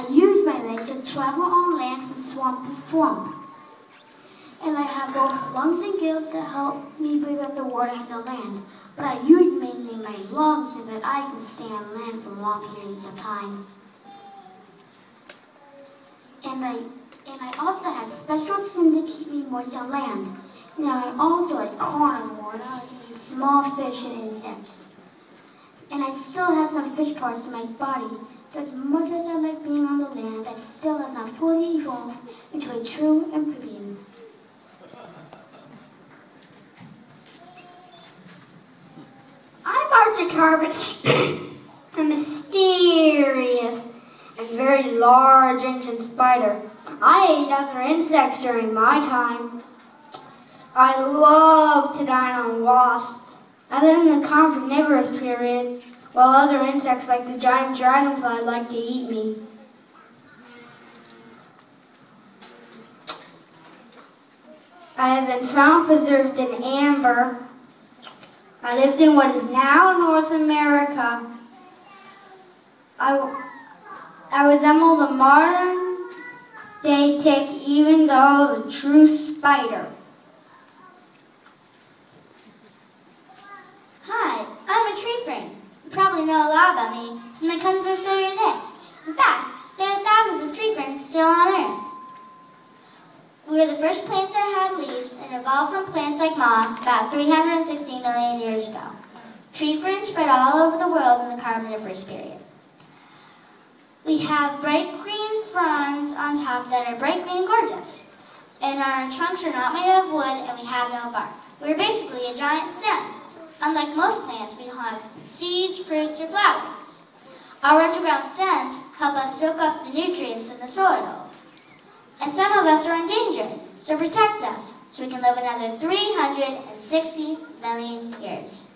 I use my legs to travel on land from swamp to swamp. And I have both lungs and gills to help me breathe out the water and the land. But I use mainly my lungs so that I can stay on land for long periods of time. And I and I also have special skin to keep me moist on land. Now I'm also a carnivore and I eat small fish and insects. And I still have some fish parts in my body, so as much as I like being on the land, I still have not fully evolved into a true amphibian. I'm a mysterious and very large ancient spider. I ate other insects during my time. I love to dine on wasps. I live in the Carboniferous period, while other insects like the giant dragonfly like to eat me. I have been found preserved in amber. I lived in what is now North America. I, I resembled a modern day tick, even though the true spider. Hi, I'm a tree fern. You probably know a lot about me from the comes I show you today. In fact, there are thousands of tree ferns still on Earth. We were the first plants that had leaves and evolved from plants like moss about 360 million years ago. Tree ferns spread all over the world in the Carboniferous period. We have bright green fronds on top that are bright green and gorgeous. And our trunks are not made of wood and we have no bark. We're basically a giant stem. Unlike most plants, we don't have seeds, fruits, or flowers. Our underground stems help us soak up the nutrients in the soil. And some of us are endangered, so protect us so we can live another 360 million years.